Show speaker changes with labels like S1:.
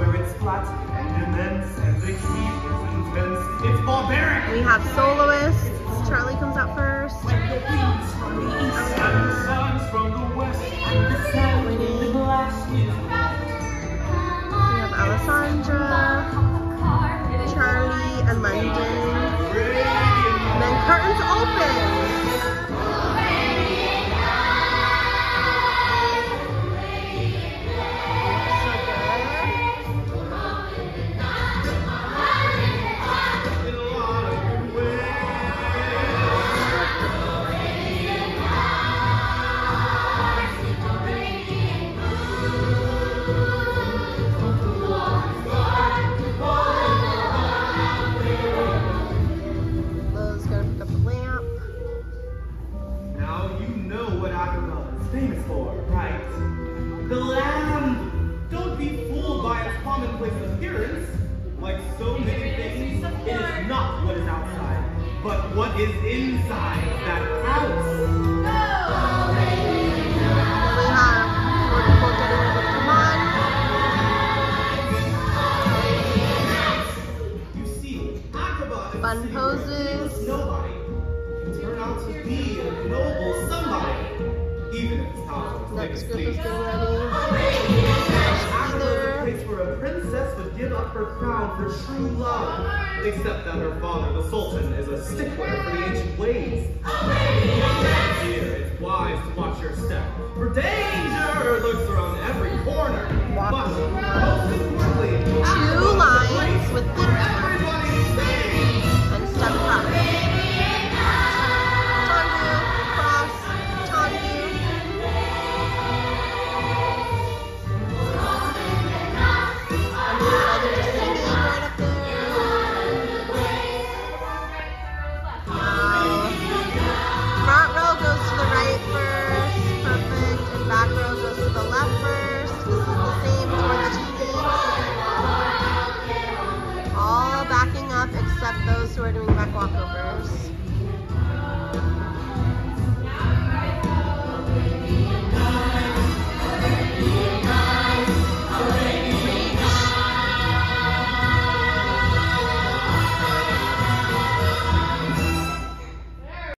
S1: where it's flat and immense and the heat is intense. It's barbaric.
S2: We have soloists. Charlie comes out first.
S1: Like the winds from the east oh, and the suns from the west. And the sound in the glass
S2: We have Alessandra, Charlie, and London.
S1: Famous for, right? The lamb! Don't be fooled by its commonplace appearance. Like so many things, it is not what is outside, but what is inside that counts.
S2: Then we have Portable getting ready to come.
S1: You see,
S2: Fun
S1: a city where
S2: poses.
S1: nobody can turn out to be a noble not
S2: Next
S1: please.
S2: is getting ready.
S1: A place where a princess would give up her crown for true love, except that her father, the Sultan, is a stickler for the ancient ways. Here, it's wise to watch your step, for danger
S2: those who are doing back walkovers.